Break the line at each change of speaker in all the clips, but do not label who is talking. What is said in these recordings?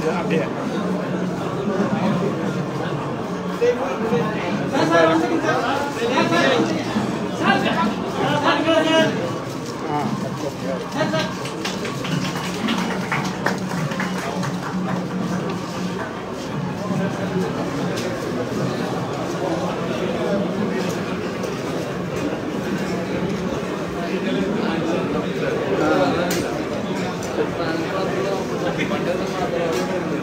거 앞에. 아, 네. 아
பண்ணுறது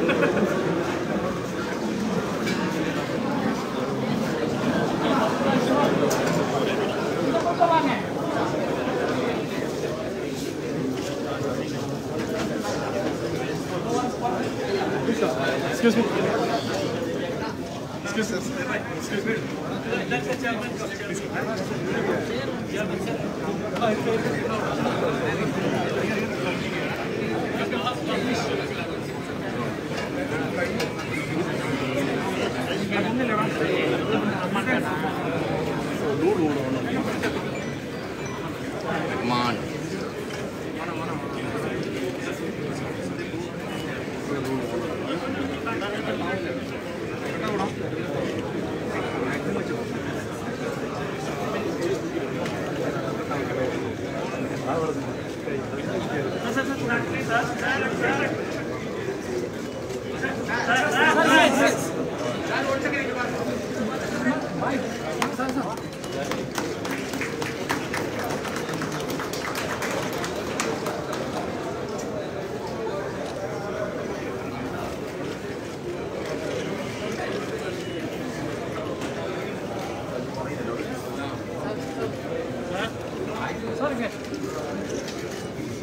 서른 개.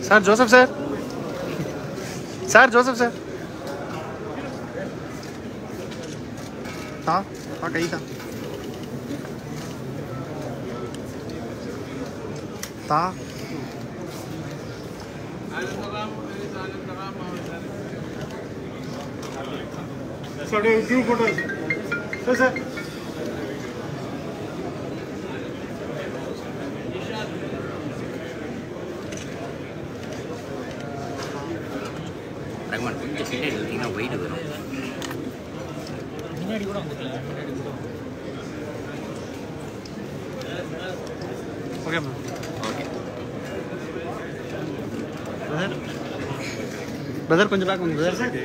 Sir Joseph sir sir Joseph sir था हाँ कहीं था था सर सर
ரகமான் கொஞ்சம் பின்னாடி விட்டிங்கன்னா ஒயிடு வரும்
முன்னாடி கூட
ஓகே மேம்
ஓகே
பிரதர் கொஞ்சம் பேக் வந்து பிரதர்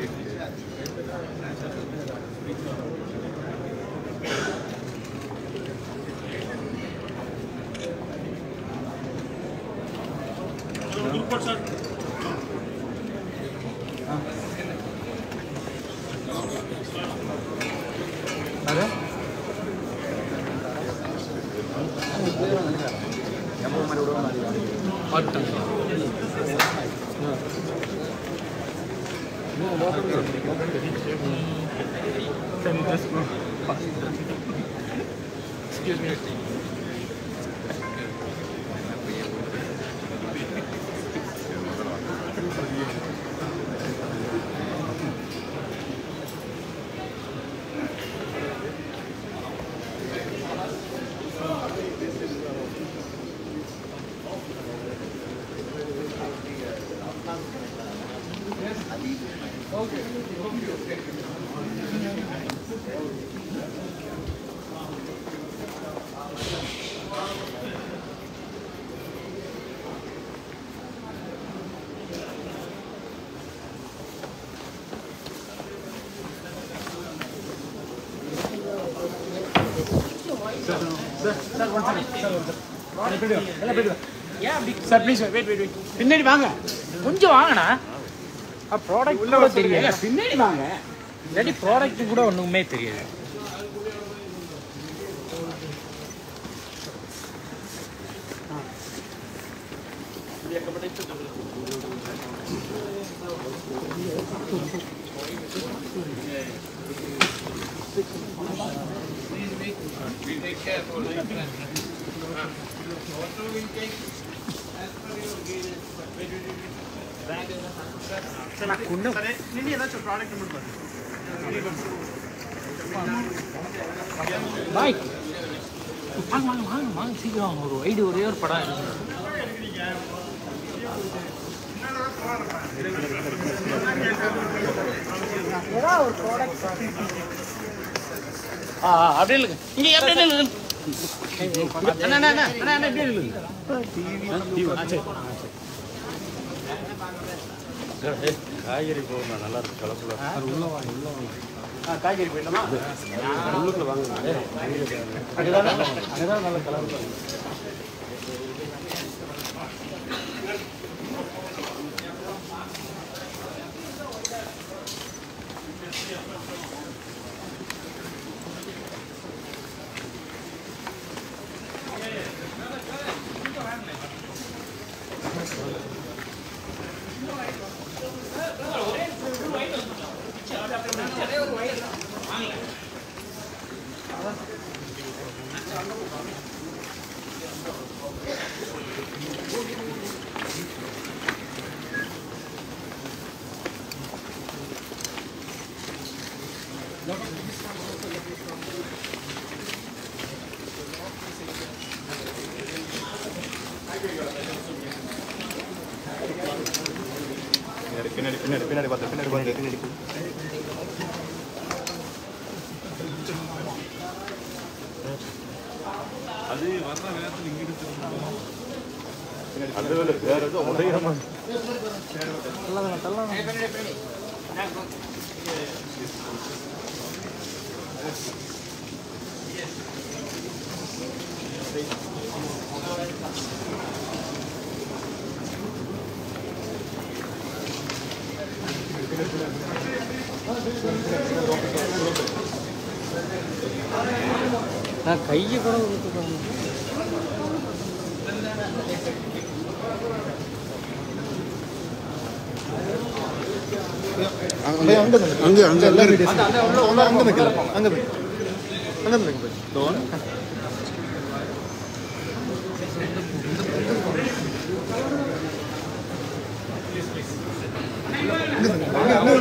பின்னாடி வாங்க
கொஞ்சம் வாங்கண்ணா ப்ராடக்ட்
உள்ள
தெரியல
பின்னாடி வாங்க
இல்லாட்டி ப்ராடக்ட் கூட ஒன்றுமே தெரியாது
careful. Water will take as per
your guidance. Sir, Kundu. Sir, Nini, that's your product number. Bike. வாங்க வாங்க வாங்க வாங்க சீக்கிரம் ஒரு ஐடி ஒரே ஒரு படம் இருக்கு ஒரு ப்ராடக்ட் அப்படியே இல்லைங்க இங்கே
காய்கறி போகுங்க நல்லா இருக்கு கலப்புல
காய்கறி போயிடலாமா
உள்ளுக்குள்ள வாங்க
அங்கதான் நல்ல கலர்
我也。அது வர்ற வேகத்தில் இங்கிட்டு ஏதோ உடையாம Thank you.
நான் கையை கூட கொடுத்துக்கணும்
அங்கே அங்கே அங்கே அங்கே நிற்கல அங்கே அங்கே நிற்க தோணு No, no, no.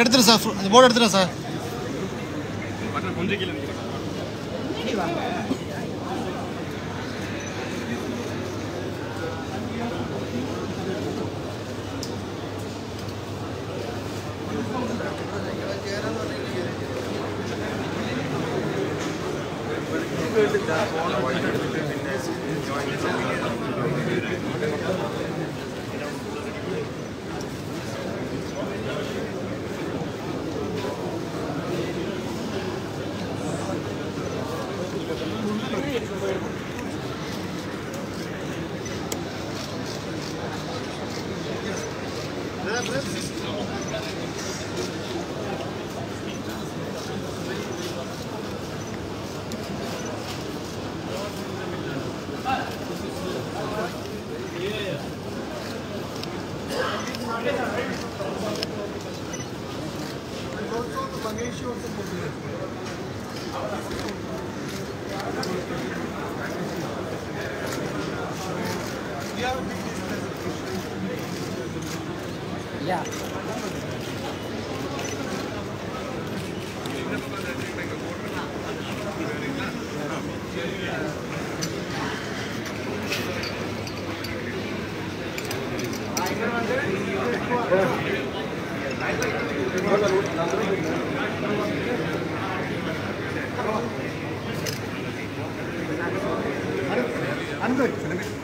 எடுத்துரு சார் போர்டு எடுத்துரு சார் പിന്നെ Yeah, Yeah. I'm good.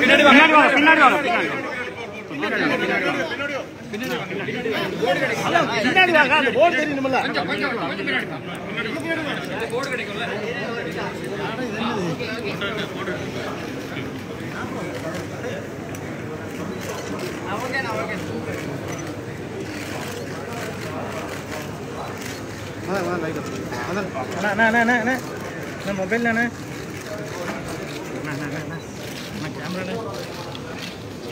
பின்னாடி வாங்க
அந்த போர்டு தெரியணும்ல
போர்டு மொபைல் அண்ணா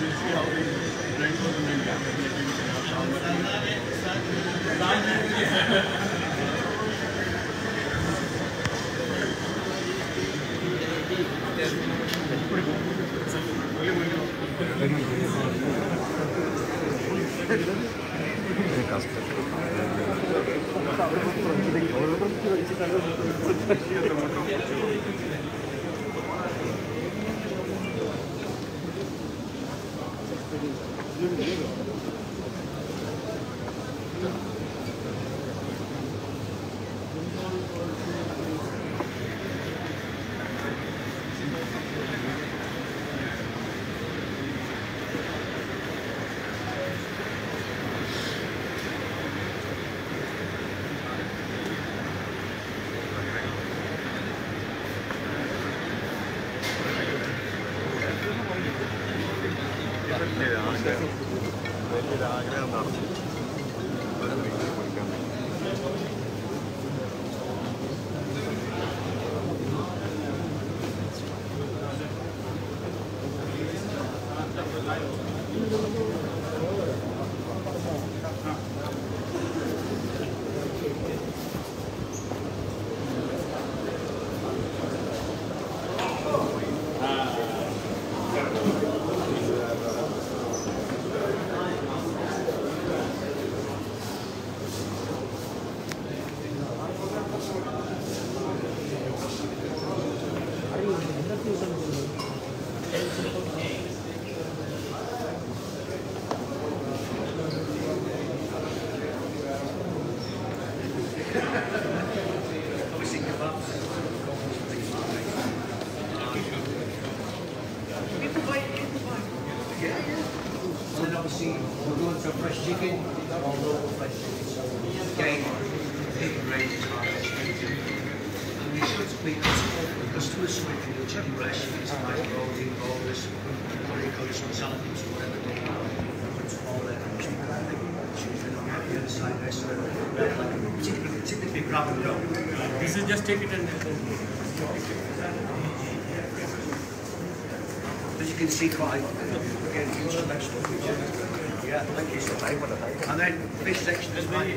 g r a c i a s because to a Swift, the Czech Russian whatever they are, all on the other side, sort of like typically,
This is just take it and
As you can see quite again Yeah, thank you so much. And then this section is mine.